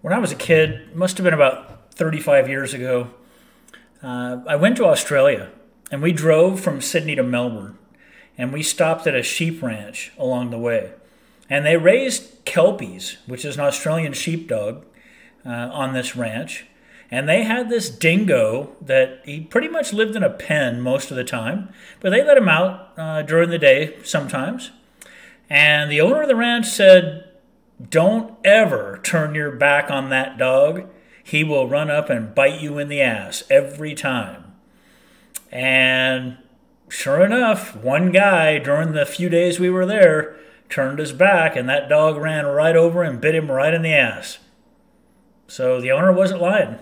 when I was a kid, must have been about 35 years ago, uh, I went to Australia and we drove from Sydney to Melbourne and we stopped at a sheep ranch along the way. And they raised Kelpies, which is an Australian sheepdog, uh, on this ranch. And they had this dingo that he pretty much lived in a pen most of the time, but they let him out uh, during the day sometimes. And the owner of the ranch said, Don't ever turn your back on that dog. He will run up and bite you in the ass every time. And sure enough, one guy during the few days we were there turned his back, and that dog ran right over and bit him right in the ass. So the owner wasn't lying.